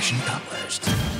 Man wins.